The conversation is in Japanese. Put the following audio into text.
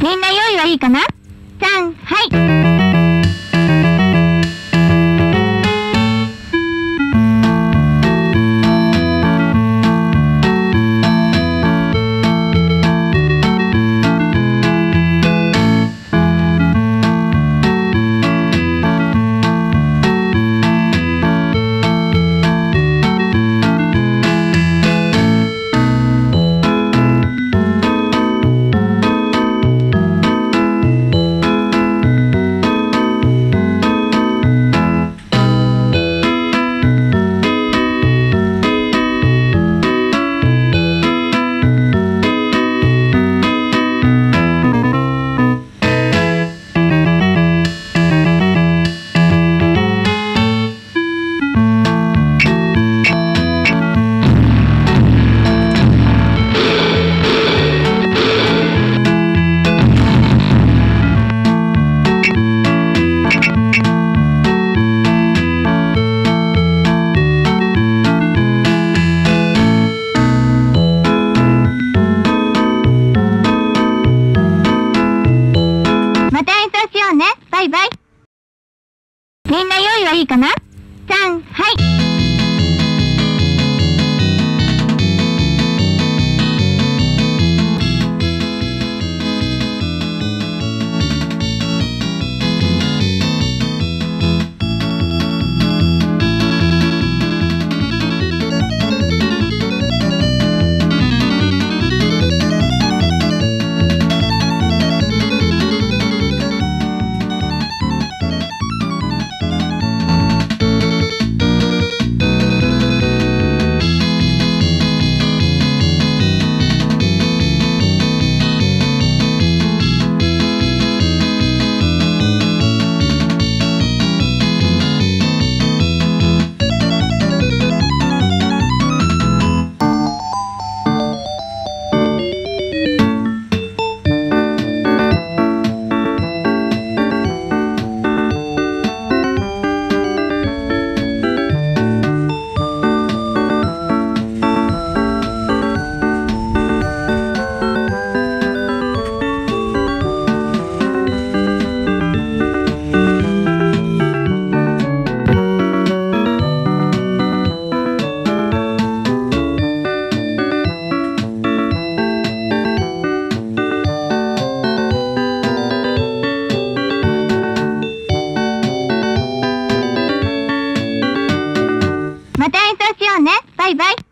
みんな用意はいいかな?さん、はい。バイバイ。みんな用意はいいかな？さん、はい。Bye bye.